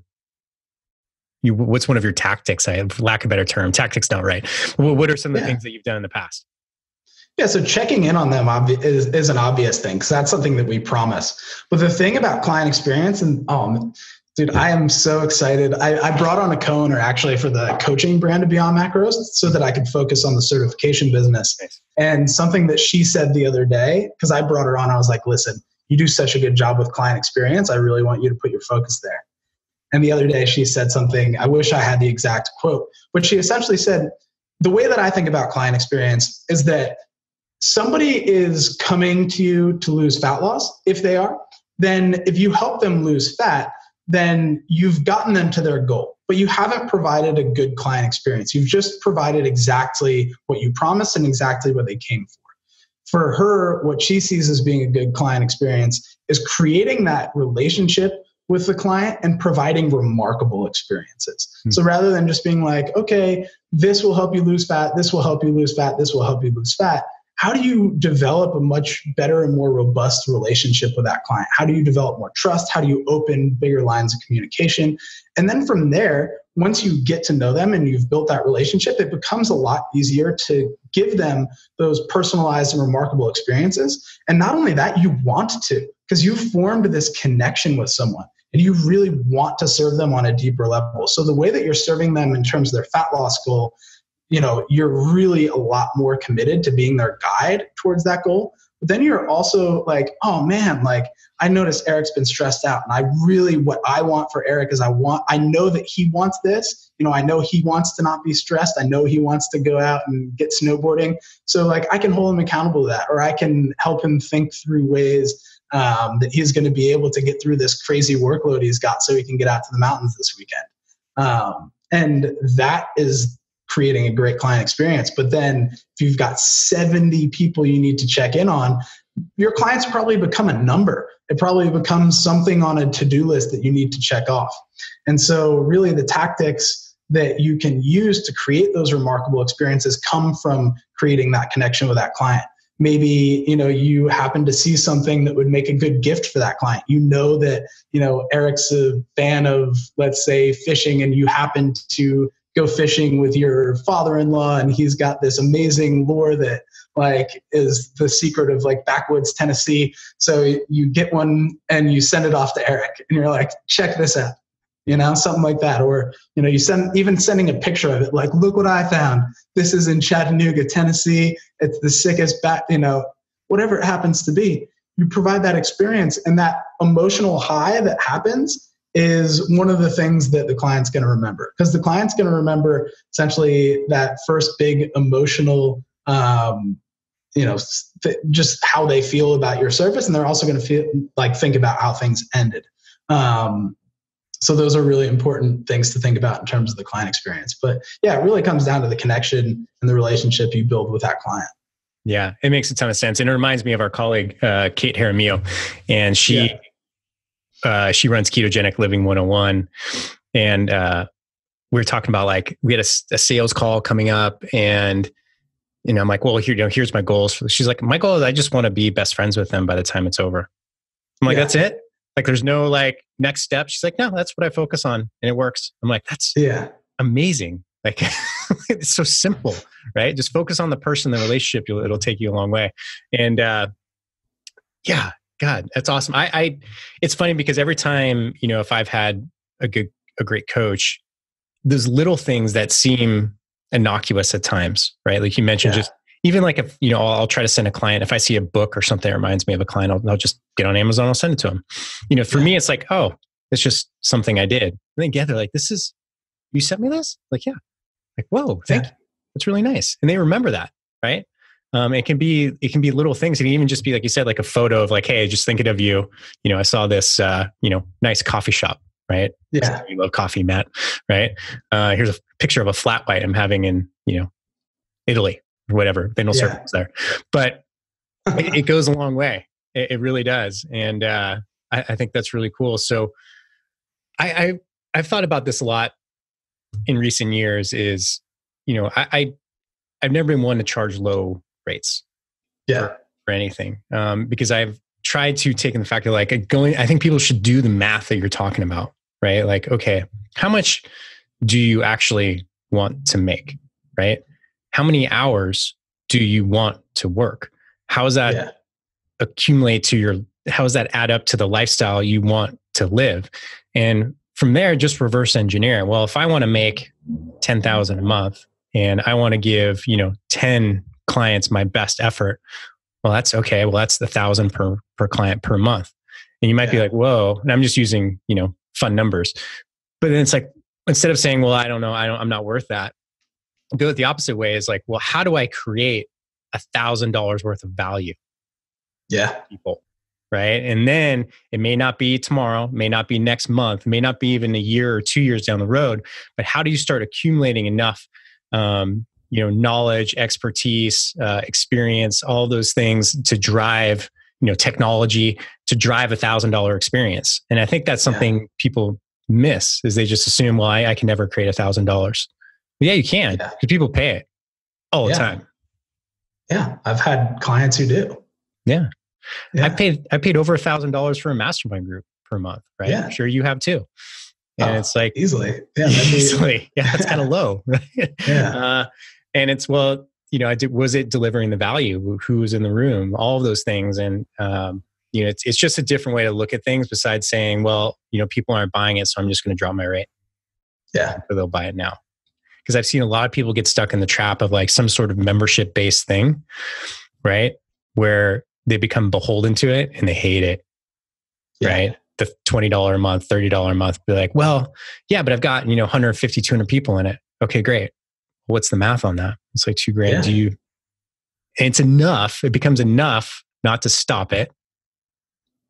you, what's one of your tactics? I have lack a better term. Tactics not right. What are some of the yeah. things that you've done in the past? Yeah, so checking in on them obvi- is, is an obvious thing because that's something that we promise. But the thing about client experience, and oh, dude, I am so excited. I, I brought on a co-owner actually for the coaching brand of Beyond Macros so that I could focus on the certification business. And something that she said the other day, because I brought her on, I was like, listen, you do such a good job with client experience. I really want you to put your focus there. And the other day she said something, I wish I had the exact quote, but she essentially said, The way that I think about client experience is that somebody is coming to you to lose fat loss, if they are, then if you help them lose fat, then you've gotten them to their goal, but you haven't provided a good client experience. You've just provided exactly what you promised and exactly what they came for. For her, what she sees as being a good client experience is creating that relationship with the client and providing remarkable experiences. Mm-hmm. So rather than just being like, okay, this will help you lose fat, this will help you lose fat, this will help you lose fat, how do you develop a much better and more robust relationship with that client? How do you develop more trust? How do you open bigger lines of communication? And then from there, once you get to know them and you've built that relationship, it becomes a lot easier to give them those personalized and remarkable experiences. And not only that, you want to, because you've formed this connection with someone and you really want to serve them on a deeper level. So the way that you're serving them in terms of their fat loss goal, you know, you're really a lot more committed to being their guide towards that goal. But then you're also like, oh man, like I noticed Eric's been stressed out. And I really, what I want for Eric is I want, I know that he wants this. You know, I know he wants to not be stressed. I know he wants to go out and get snowboarding. So like I can hold him accountable to that, or I can help him think through ways um, that he's going to be able to get through this crazy workload he's got so he can get out to the mountains this weekend. Um, and that is creating a great client experience. But then if you've got 70 people you need to check in on, your clients probably become a number. It probably becomes something on a to do list that you need to check off. And so, really, the tactics that you can use to create those remarkable experiences come from creating that connection with that client maybe you know you happen to see something that would make a good gift for that client you know that you know eric's a fan of let's say fishing and you happen to go fishing with your father-in-law and he's got this amazing lure that like is the secret of like backwoods tennessee so you get one and you send it off to eric and you're like check this out you know, something like that. Or, you know, you send even sending a picture of it, like, look what I found. This is in Chattanooga, Tennessee. It's the sickest bat, you know, whatever it happens to be. You provide that experience and that emotional high that happens is one of the things that the client's going to remember because the client's going to remember essentially that first big emotional um, you know th- just how they feel about your service and they're also going to feel like think about how things ended um, so those are really important things to think about in terms of the client experience. But yeah, it really comes down to the connection and the relationship you build with that client. Yeah, it makes a ton of sense, and it reminds me of our colleague uh, Kate Jaramillo, and she yeah. Uh, she runs Ketogenic Living 101, and uh, we were talking about like we had a, a, sales call coming up, and you know I'm like, well, here you know, here's my goals. She's like, my goal is I just want to be best friends with them by the time it's over. I'm like, yeah. that's it. Like, there's no like next step. She's like, no, that's what I focus on, and it works. I'm like, that's yeah, amazing. Like, it's so simple, right? Just focus on the person, the relationship. it'll take you a long way. And uh, yeah, God, that's awesome. I, I, it's funny because every time you know, if I've had a good, a great coach, those little things that seem innocuous at times, right? Like you mentioned, yeah. just even like if you know I'll, I'll, try to send a client if i see a book or something that reminds me of a client i'll, I'll just get on amazon i'll send it to them you know for yeah. me it's like oh it's just something i did and then yeah they're like this is you sent me this like yeah like whoa thank yeah. you that's really nice and they remember that right um, it can be it can be little things it can even just be like you said like a photo of like hey just thinking of you you know i saw this uh, you know nice coffee shop right yeah you love coffee matt right uh, here's a picture of a flat white i'm having in you know italy whatever. They don't yeah. serve there, but it, it, goes a long way. It, it really does, and uh, I, I, think that's really cool. So, I, I I've thought about this a lot in recent years. Is you know I, I have never been one to charge low rates. Yeah. For, for anything, um, because I've tried to take in the fact that like going. I think people should do the math that you're talking about, right? Like, okay, how much do you actually want to make, right? how many hours do you want to work? How does that yeah. accumulate to your, how does that add up to the lifestyle you want to live? And from there, just reverse engineer. Well, if I want to make 10,000 a month and I want to give, you know, 10 clients my best effort, well, that's okay. Well, that's the thousand per, per client per month. And you might yeah. be like, whoa, and I'm just using, you know, fun numbers. But then it's like, instead of saying, well, I don't know, I don't, I'm not worth that do it the opposite way is like, well, how do I create a thousand dollars worth of value? Yeah. People. Right. And then it may not be tomorrow, may not be next month, may not be even a year or two years down the road. But how do you start accumulating enough, um, you know, knowledge, expertise, uh, experience, all those things to drive, you know, technology to drive a thousand dollar experience? And I think that's something yeah. people miss is they just assume, well, I, I can never create a thousand dollars. Yeah, you can because yeah. people pay it all the yeah. time. Yeah, I've had clients who do. Yeah, yeah. I paid I paid over a thousand dollars for a mastermind group per month. Right? Yeah. I'm sure you have too. And oh, it's like easily, yeah, easily, yeah, that's kind of low, right? Yeah, uh, and it's well, you know, did, was it delivering the value? Who was in the room? All of those things, and um, you know, it's it's just a different way to look at things. Besides saying, well, you know, people aren't buying it, so I'm just going to drop my rate. Yeah, so they'll buy it now because I've seen a lot of people get stuck in the trap of like some sort of membership based thing, right? Where they become beholden to it and they hate it, yeah. right? The $20 a month, $30 a month, be like, well, yeah, but I've got, you know, 150, 200 people in it. Okay, great. What's the math on that? It's like two grand. Yeah. Do you, And it's enough. It becomes enough not to stop it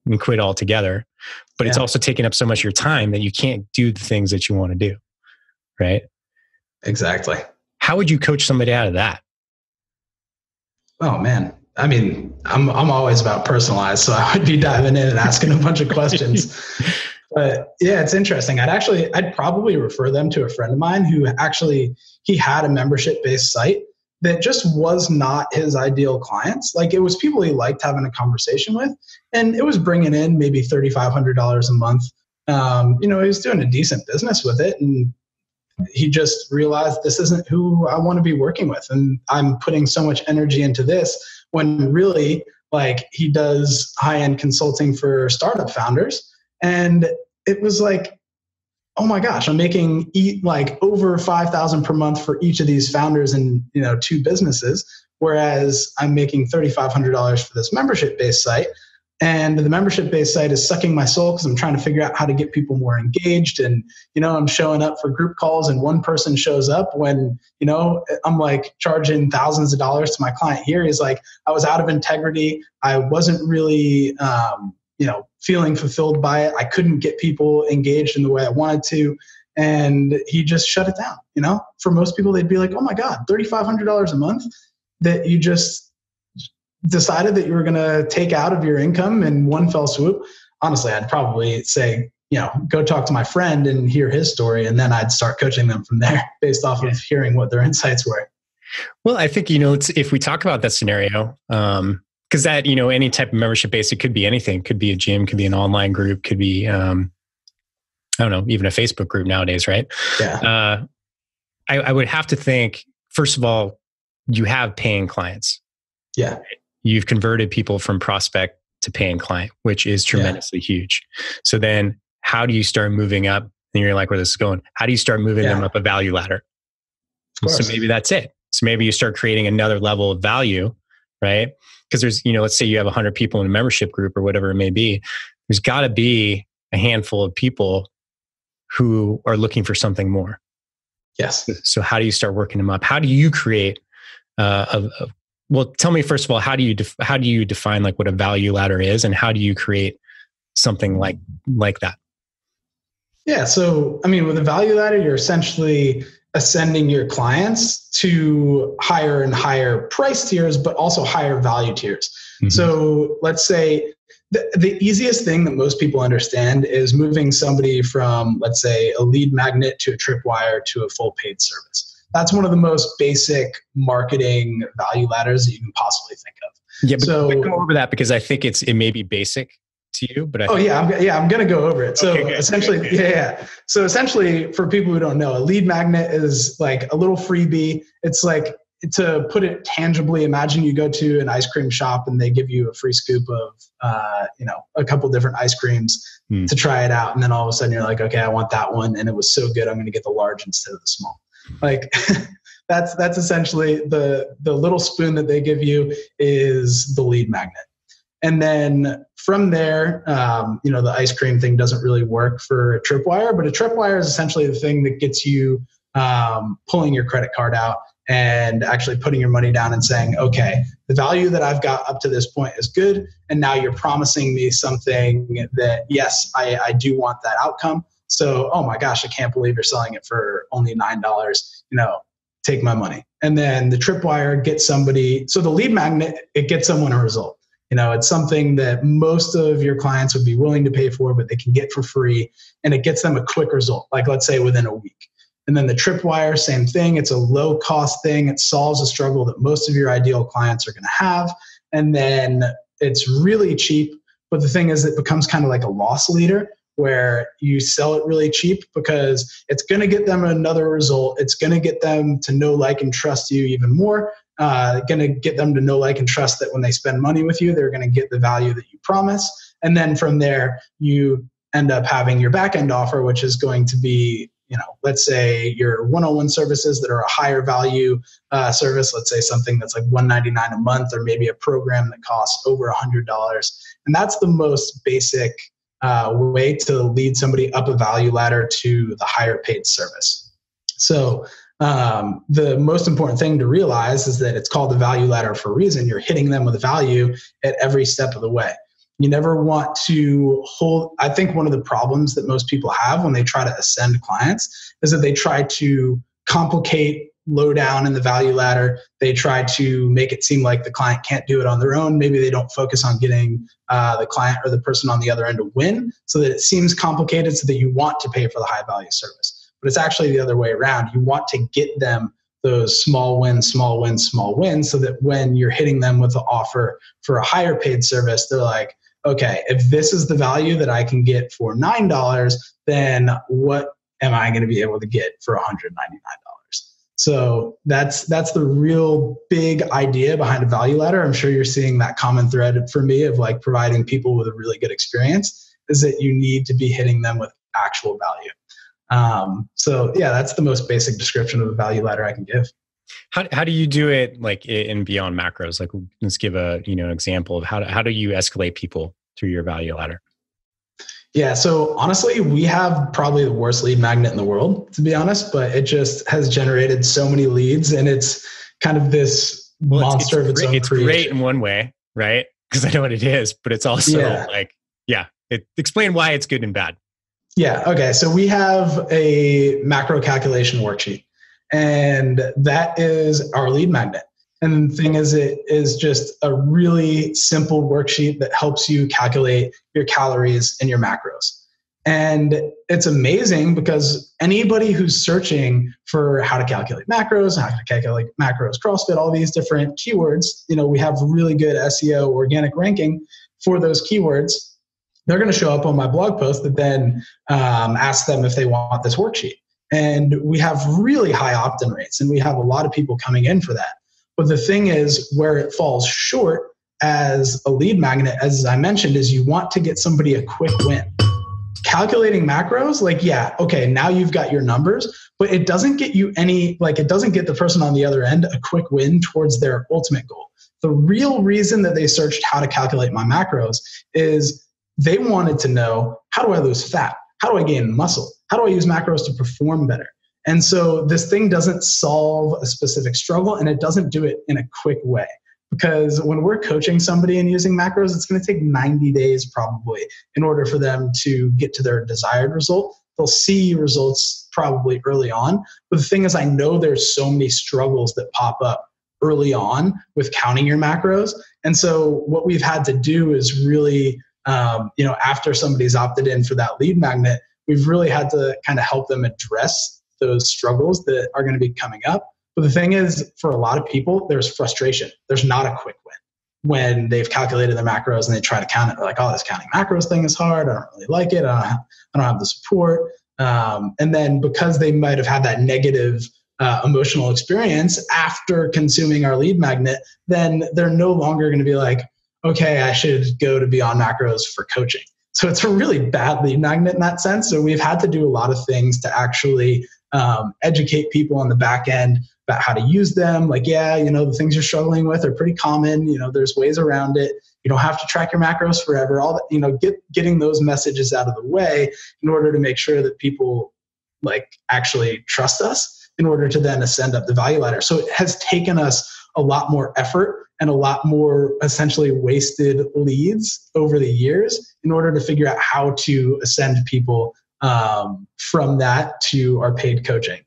and quit altogether. But yeah. it's also taking up so much of your time that you can't do the things that you want to do. Right. Exactly. How would you coach somebody out of that? Oh man. I mean, I'm I'm always about personalized, so I would be diving in and asking a bunch of questions. But yeah, it's interesting. I'd actually I'd probably refer them to a friend of mine who actually he had a membership based site that just was not his ideal clients. Like it was people he liked having a conversation with, and it was bringing in maybe thirty five hundred dollars a month. Um, you know, he was doing a decent business with it, and he just realized this isn't who I want to be working with. And I'm putting so much energy into this when really, like, he does high end consulting for startup founders. And it was like, oh my gosh, I'm making eat like over 5,000 per month for each of these founders in, you know, two businesses. Whereas I'm making $3,500 for this membership based site. And the membership based site is sucking my soul because i'm trying to figure out how to get people more engaged. And you know i'm showing up for group calls and one person shows up when you know i'm like charging thousands of dollars to my client here. He's like i was out of integrity. I wasn't really um, you know, feeling fulfilled by it. I couldn't get people engaged in the way I wanted to. And he just shut it down. You know, for most people, they'd be like, oh my God, $3,500 a month that you just decided that you were going to take out of your income in one fell swoop. Honestly, I'd probably say, you know, go talk to my friend and hear his story. And then I'd start coaching them from there based off of hearing what their insights were. Well, I think, you know, if we talk about that scenario, um, because that you know any type of membership base it could be anything. Could be a gym could be an online group could be um, i don't know even a facebook group nowadays right? Yeah. Uh, I, I, would have to think first of all you have paying clients. Yeah. You've converted people from prospect to paying client which is tremendously yeah. huge. So then how do you start moving up? And you're like where this is going. How do you start moving yeah. them up a value ladder? So maybe that's it. So maybe you start creating another level of value right? Because there's you know let's say you have 100 people in a membership group or whatever it may be there's got to be a handful of people who are looking for something more. Yes. So how do you start working them up? How do you create uh, a, a, well tell me first of all how do you def- how do you define like what a value ladder is and how do you create something like like that? Yeah so i mean with a value ladder you're essentially ascending your clients to higher and higher price tiers, but also higher value tiers. Mm-hmm. So let's say the, the easiest thing that most people understand is moving somebody from, let's say, a lead magnet to a tripwire to a full paid service. That's one of the most basic marketing value ladders that you can possibly think of. Yeah, but so, go over that because I think it's it may be basic, to you, but I oh yeah, I'm, yeah, I'm going to go over it. So okay, essentially, yeah, yeah. So essentially, for people who don't know, a lead magnet is like a little freebie. It's like to put it tangibly. Imagine you go to an ice cream shop and they give you a free scoop of, uh, you know, a couple different ice creams hmm. to try it out, and then all of a sudden you're like, okay, I want that one, and it was so good, I'm going to get the large instead of the small. Like. that's that's essentially the the little spoon that they give you is the lead magnet and then from there, um, you know, the ice cream thing doesn't really work for a tripwire, but a tripwire is essentially the thing that gets you um, pulling your credit card out and actually putting your money down and saying, okay, the value that I've got up to this point is good. And now you're promising me something that, yes, I, I do want that outcome. So, oh my gosh, I can't believe you're selling it for only $9. You know, take my money. And then the tripwire gets somebody, so the lead magnet, it gets someone a result. You know, it's something that most of your clients would be willing to pay for, but they can get for free, and it gets them a quick result, like let's say within a week. And then the tripwire, same thing. It's a low cost thing. It solves a struggle that most of your ideal clients are going to have. And then it's really cheap. But the thing is, it becomes kind of like a loss leader where you sell it really cheap because it's going to get them another result. It's going to get them to know, like, and trust you even more uh, going to get them to know, like, and trust that when they spend money with you, they're going to get the value that you promise. And then from there, you end up having your back end offer, which is going to be, you know, let's say your one-on-one services that are a higher value uh, service. Let's say something that's like 199 a month, or maybe a program that costs over a hundred dollars. And that's the most basic uh, way to lead somebody up a value ladder to the higher paid service. So um, the most important thing to realize is that it's called the value ladder for a reason. You're hitting them with value at every step of the way. You never want to hold. I think one of the problems that most people have when they try to ascend clients is that they try to complicate low down in the value ladder. They try to make it seem like the client can't do it on their own. Maybe they don't focus on getting uh, the client or the person on the other end to win so that it seems complicated so that you want to pay for the high value service but it's actually the other way around. You want to get them those small wins, small wins, small wins, so that when you're hitting them with the offer for a higher paid service, they're like, okay, if this is the value that I can get for $9, then what am I going to be able to get for $199? So that's that's the real big idea behind a value ladder. I'm sure you're seeing that common thread for me of like providing people with a really good experience is that you need to be hitting them with actual value. Um, so yeah, that's the most basic description of a value ladder I can give. How, how do you do it like in beyond macros? Like let's give a, you know, example of how, how do you escalate people through your value ladder? Yeah, so honestly, we have probably the worst lead magnet in the world, to be honest, but it just has generated so many leads and it's kind of this well, monster it's, it's of its own. It's creation. great in one way, right? Because I know what it is, but it's also yeah. like Yeah. It, explain why it's good and bad. Yeah. Okay. So we have a macro calculation worksheet, and that is our lead magnet. And the thing is, it is just a really simple worksheet that helps you calculate your calories and your macros. And it's amazing because anybody who's searching for how to calculate macros, how to calculate macros, CrossFit, all these different keywords, you know, we have really good SEO organic ranking for those keywords. They're going to show up on my blog post that then um, ask them if they want this worksheet. And we have really high opt in rates, and we have a lot of people coming in for that. But the thing is, where it falls short as a lead magnet, as I mentioned, is you want to get somebody a quick win calculating macros like yeah okay now you've got your numbers but it doesn't get you any like it doesn't get the person on the other end a quick win towards their ultimate goal the real reason that they searched how to calculate my macros is they wanted to know how do i lose fat how do i gain muscle how do i use macros to perform better and so this thing doesn't solve a specific struggle and it doesn't do it in a quick way because when we're coaching somebody and using macros, it's going to take 90 days probably in order for them to get to their desired result. They'll see results probably early on. But the thing is, I know there's so many struggles that pop up early on with counting your macros. And so what we've had to do is really, um, you know, after somebody's opted in for that lead magnet, we've really had to kind of help them address those struggles that are going to be coming up but the thing is, for a lot of people, there's frustration. There's not a quick win when they've calculated their macros and they try to count it. They're like, oh, this counting macros thing is hard. I don't really like it. I don't have, I don't have the support. Um, and then because they might have had that negative uh, emotional experience after consuming our lead magnet, then they're no longer going to be like, okay, I should go to Beyond Macros for coaching. So it's a really bad lead magnet in that sense. So we've had to do a lot of things to actually um, educate people on the back end about how to use them. Like, yeah, you know, the things you're struggling with are pretty common. You know, there's ways around it. You don't have to track your macros forever. All that, you know, get getting those messages out of the way in order to make sure that people like actually trust us in order to then ascend up the value ladder. So it has taken us a lot more effort and a lot more essentially wasted leads over the years in order to figure out how to ascend people um, from that to our paid coaching.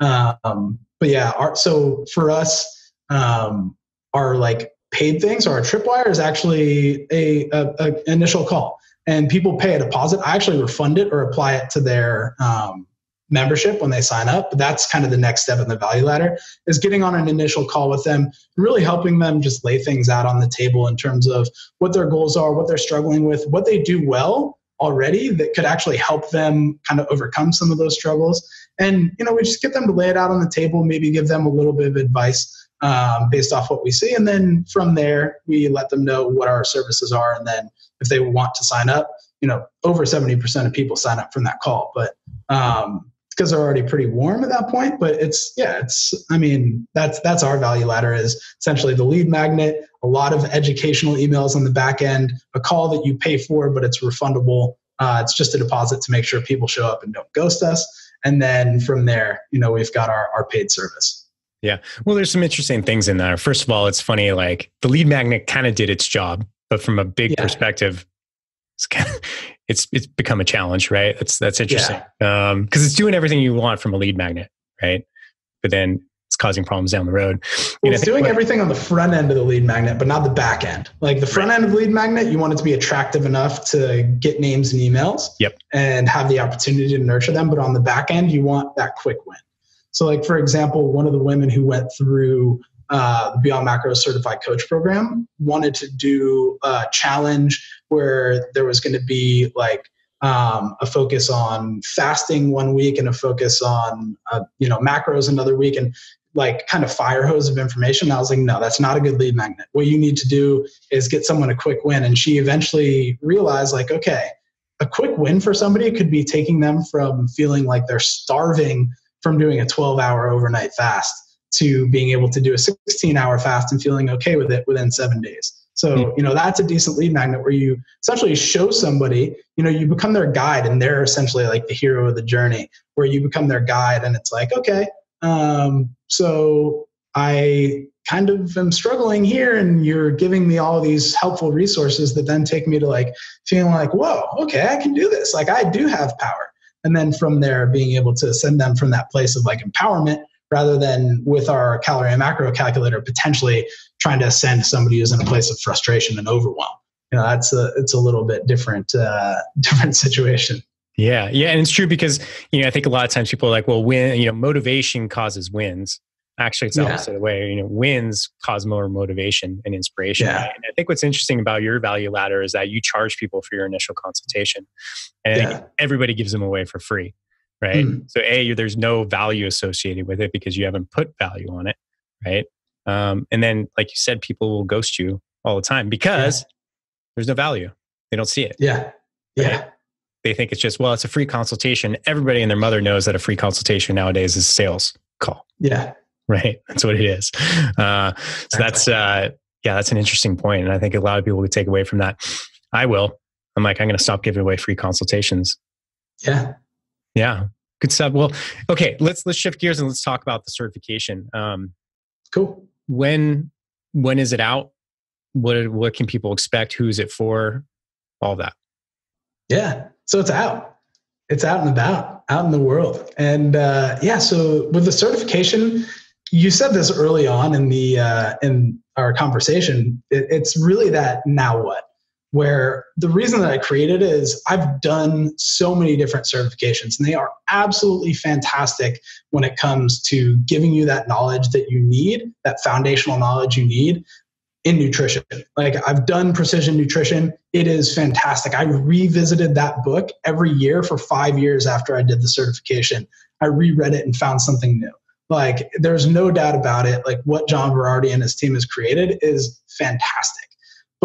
Um, but yeah, our, so for us, um, our like paid things, our tripwire is actually a, a, a, initial call, and people pay a deposit. I actually refund it or apply it to their um, membership when they sign up. But that's kind of the next step in the value ladder is getting on an initial call with them, really helping them just lay things out on the table in terms of what their goals are, what they're struggling with, what they do well already that could actually help them kind of overcome some of those struggles. And you know we just get them to lay it out on the table maybe give them a little bit of advice um, based off what we see. And then from there we let them know what our services are. And then if they want to sign up you know over 70% of people sign up from that call. But um, because they're already pretty warm at that point but it's yeah it's i mean that's that's our value ladder is essentially the lead magnet a lot of educational emails on the back end a call that you pay for but it's refundable. Uh, it's just a deposit to make sure people show up and don't ghost us. And then from there you know we've got our, our paid service. Yeah. Well there's some interesting things in there. First of all it's funny like the lead magnet kind of did its job but from a big yeah. perspective it's, kind of, it's it's become a challenge right that's that's interesting yeah. um because it's doing everything you want from a lead magnet right but then it's causing problems down the road. Well, it's doing everything on the front end of the lead magnet, but not the back end. Like the front end of the lead magnet, you want it to be attractive enough to get names and emails yep. and have the opportunity to nurture them. But on the back end, you want that quick win. So, like for example, one of the women who went through uh, the Beyond Macro Certified Coach Program wanted to do a challenge where there was going to be like um, a focus on fasting one week and a focus on uh, you know macros another week and like kind of fire hose of information. I was like, no, that's not a good lead magnet. What you need to do is get someone a quick win. And she eventually realized, like, okay, a quick win for somebody could be taking them from feeling like they're starving from doing a 12 hour overnight fast to being able to do a 16 hour fast and feeling okay with it within seven days. So, you know, that's a decent lead magnet where you essentially show somebody, you know, you become their guide and they're essentially like the hero of the journey, where you become their guide and it's like, okay, um, so I kind of am struggling here and you're giving me all these helpful resources that then take me to like feeling like whoa okay i can do this. Like i do have power. And then from there being able to send them from that place of like empowerment rather than with our calorie and macro calculator potentially trying to send somebody who's in a place of frustration and overwhelm you know that's a it's a little bit different uh different situation yeah yeah and it's true because you know i think a lot of times people are like well win you know motivation causes wins Actually, it's the yeah. opposite way. You know, wins cause more motivation and inspiration. Yeah. And I think what's interesting about your value ladder is that you charge people for your initial consultation, and yeah. everybody gives them away for free, right? Mm. So, a there's no value associated with it because you haven't put value on it, right? Um, and then, like you said, people will ghost you all the time because yeah. there's no value. They don't see it. Yeah, yeah. Right? They think it's just well, it's a free consultation. Everybody and their mother knows that a free consultation nowadays is a sales call. Yeah, right? That's what it is. Uh, so that's uh, yeah, that's an interesting point, and I think a lot of people would take away from that. I will. I'm like, I'm going to stop giving away free consultations. Yeah, yeah, good stuff. Well, okay, let's let's shift gears and let's talk about the certification. Um, cool. When when is it out? What what can people expect? Who is it for? All that. Yeah, so it's out. It's out and about, out in the world, and uh, yeah. So with the certification, you said this early on in the uh, in our conversation. It, it's really that now what? Where the reason that I created it is I've done so many different certifications, and they are absolutely fantastic when it comes to giving you that knowledge that you need, that foundational knowledge you need in nutrition. Like I've done precision nutrition. It is fantastic. I revisited that book every year for five years after I did the certification. I reread it and found something new. Like, there's no doubt about it. Like, what John Berardi and his team has created is fantastic.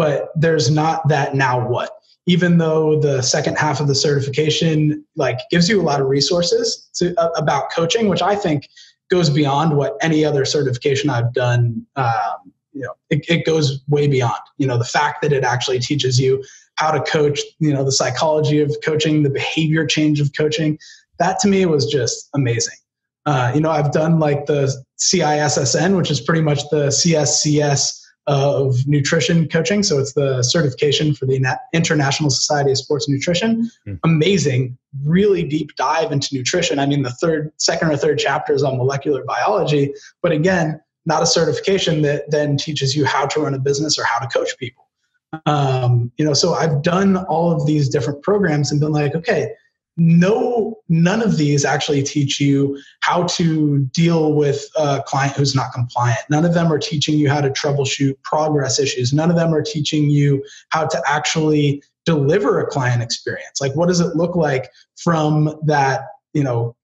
But there's not that now what. Even though the second half of the certification like gives you a lot of resources to, uh, about coaching, which I think goes beyond what any other certification I've done. Um, you know, it, it goes way beyond. You know, the fact that it actually teaches you how to coach. You know, the psychology of coaching, the behavior change of coaching. That to me was just amazing. Uh, you know, I've done like the CISSN, which is pretty much the CSCS of nutrition coaching. So it's the certification for the International Society of Sports Nutrition. Mm. Amazing, really deep dive into nutrition. I mean, the third, second or third chapter is on molecular biology, but again, not a certification that then teaches you how to run a business or how to coach people. Um, you know, so I've done all of these different programs and been like, okay, no none of these actually teach you how to deal with a client who's not compliant. None of them are teaching you how to troubleshoot progress issues. None of them are teaching you how to actually deliver a client experience. Like what does it look like from that you know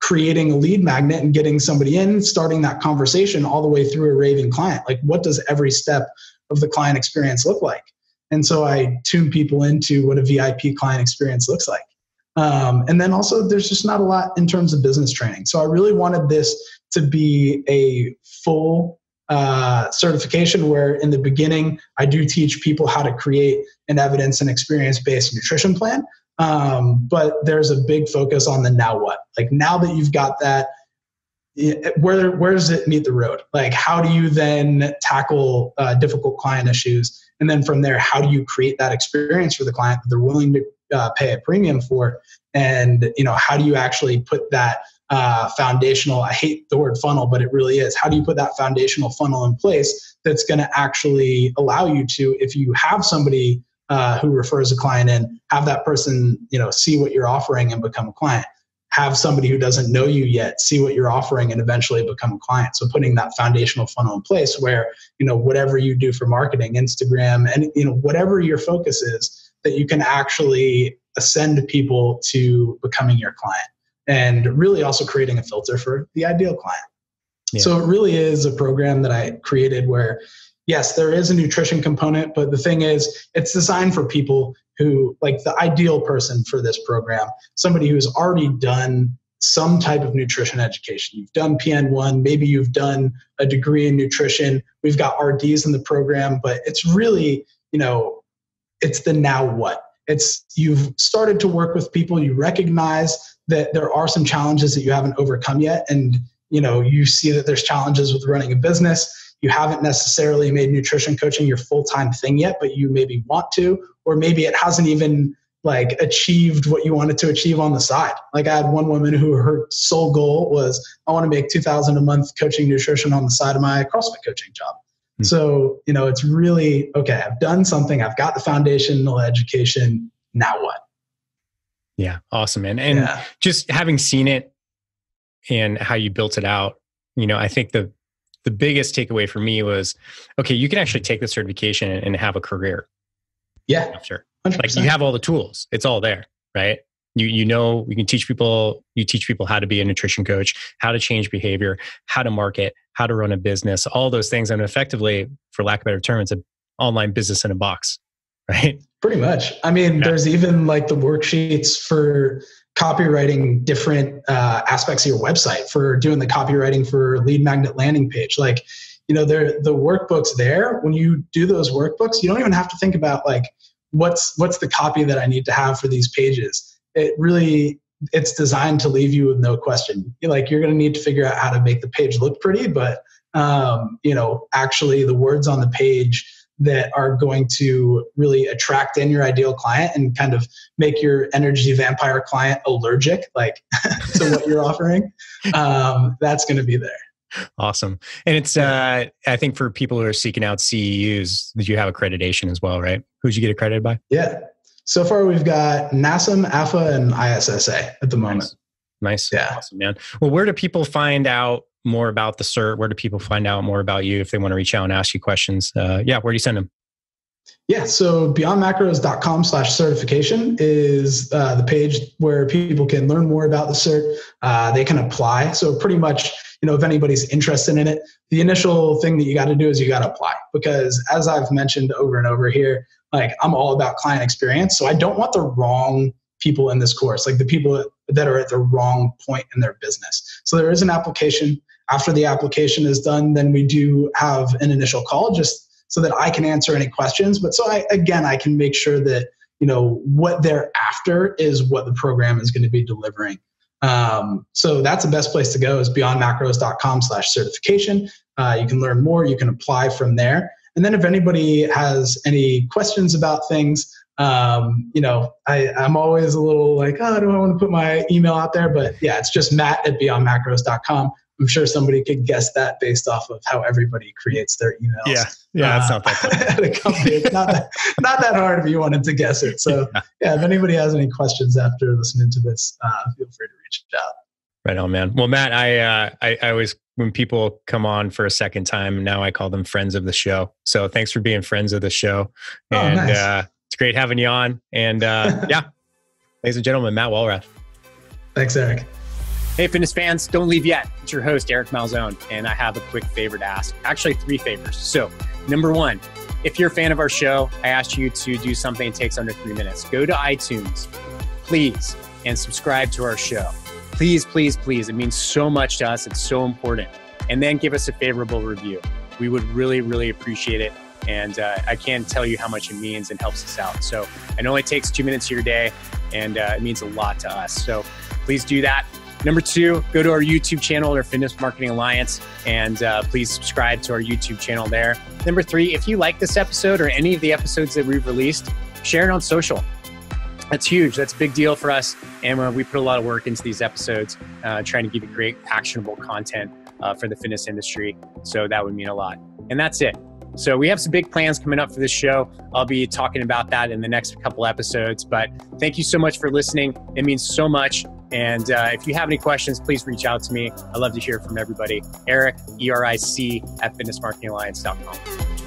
creating a lead magnet and getting somebody in starting that conversation all the way through a raving client? Like what does every step of the client experience look like? And so i tune people into what a vip client experience looks like um, and then also, there's just not a lot in terms of business training. So I really wanted this to be a full uh, certification where in the beginning, I do teach people how to create an evidence and experience based nutrition plan. Um, but there's a big focus on the now what. Like now that you've got that, where where does it meet the road? Like how do you then tackle uh, difficult client issues? And then from there, how do you create that experience for the client that they're willing to uh, pay a premium for. And you know how do you actually put that uh, foundational i hate the word funnel but it really is. How do you put that foundational funnel in place that's going to actually allow you to if you have somebody uh, who refers a client in have that person you know see what you're offering and become a client. Have somebody who doesn't know you yet see what you're offering and eventually become a client. So putting that foundational funnel in place where you know whatever you do for marketing instagram and you know whatever your focus is that you can actually ascend people to becoming your client and really also creating a filter for the ideal client. Yeah. So it really is a program that I created where, yes, there is a nutrition component, but the thing is, it's designed for people who, like the ideal person for this program, somebody who's already done some type of nutrition education. You've done PN1, maybe you've done a degree in nutrition. We've got RDs in the program, but it's really, you know, it's the now what. It's you've started to work with people, you recognize that there are some challenges that you haven't overcome yet, and you know you see that there's challenges with running a business. You haven't necessarily made nutrition coaching your full-time thing yet but you maybe want to or maybe it hasn't even like achieved what you wanted to achieve on the side. Like i had one woman who her sole goal was i want to make 2000 a month coaching nutrition on the side of my crossfit coaching job mm-hmm. so you know it's really okay i've done something i've got the foundational education now what yeah awesome man and yeah. just having seen it and how you built it out you know i think the the biggest takeaway for me was okay you can actually take the certification and have a career yeah after 100%. like you have all the tools it's all there right you you know you can teach people you teach people how to be a nutrition coach how to change behavior how to market how to run a business all those things. And effectively for lack of a better term it's an online business in a box right? Pretty much. I mean yeah. there's even like the worksheets for copywriting different uh, aspects of your website for doing the copywriting for lead magnet landing page. Like you know there the workbooks there when you do those workbooks you don't even have to think about like what's what's the copy that i need to have for these pages it really it's designed to leave you with no question. Like you're going to need to figure out how to make the page look pretty but um, you know actually the words on the page that are going to really attract in your ideal client and kind of make your energy vampire client allergic like to what you're offering um, that's going to be there. Awesome. And it's uh, i think for people who are seeking out ceus that you have accreditation as well right? Who'd you get accredited by? Yeah so far we've got nasm AFA, and issa at the moment nice. Nice. Yeah. Awesome, man. Well, where do people find out more about the cert? Where do people find out more about you if they want to reach out and ask you questions? Uh, yeah, where do you send them? Yeah, so beyondmacros.com slash certification is uh, the page where people can learn more about the cert. Uh, they can apply. So pretty much, you know, if anybody's interested in it, the initial thing that you got to do is you got to apply because as I've mentioned over and over here, like I'm all about client experience. So I don't want the wrong people in this course, like the people that are at the wrong point in their business. So there is an application. After the application is done, then we do have an initial call just so that I can answer any questions. But so I, again, I can make sure that, you know, what they're after is what the program is going to be delivering. Um, so that's the best place to go is beyondmacros.com slash certification. Uh, you can learn more. You can apply from there. And then if anybody has any questions about things, um, you know, I, I'm always a little like, oh, do I want to put my email out there? But yeah, it's just matt at beyondmacros.com. I'm sure somebody could guess that based off of how everybody creates their emails. Yeah, yeah, uh, that's not that at a company. It's not that, not that hard if you wanted to guess it. So yeah. yeah if anybody has any questions after listening to this, uh, feel free to reach out. Right on, man. Well, Matt, I, uh, I, I always when people come on for a second time, now I call them friends of the show. So thanks for being friends of the show. Oh, and nice. uh, it's great having you on. And uh, yeah, ladies and gentlemen, Matt Walrath. Thanks, Eric. Hey, fitness fans, don't leave yet. It's your host, Eric Malzone, and I have a quick favor to ask. Actually, three favors. So, number one, if you're a fan of our show, I ask you to do something that takes under three minutes. Go to iTunes, please, and subscribe to our show. Please, please, please. It means so much to us. It's so important. And then give us a favorable review. We would really, really appreciate it. And uh, I can't tell you how much it means and helps us out. So it takes two minutes of your day, and uh, it means a lot to us. So please do that. Number two, go to our YouTube channel, our Fitness Marketing Alliance, and uh, please subscribe to our YouTube channel there. Number three, if you like this episode or any of the episodes that we've released, share it on social. That's huge. That's a big deal for us. And we put a lot of work into these episodes, uh, trying to give you great, actionable content uh, for the fitness industry. So that would mean a lot. And that's it. So we have some big plans coming up for this show. I'll be talking about that in the next couple episodes. But thank you so much for listening. It means so much. And uh, if you have any questions, please reach out to me. I love to hear from everybody. Eric, E R I C, at fitnessmarketingalliance.com.